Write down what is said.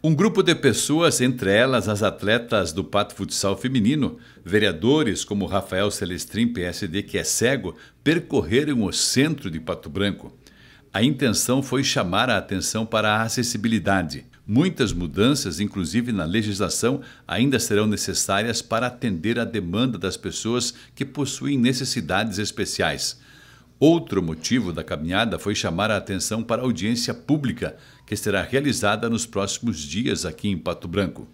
Um grupo de pessoas, entre elas as atletas do Pato Futsal Feminino, vereadores como Rafael Celestrin, PSD, que é cego, percorreram o centro de Pato Branco. A intenção foi chamar a atenção para a acessibilidade. Muitas mudanças, inclusive na legislação, ainda serão necessárias para atender a demanda das pessoas que possuem necessidades especiais. Outro motivo da caminhada foi chamar a atenção para a audiência pública, que será realizada nos próximos dias aqui em Pato Branco.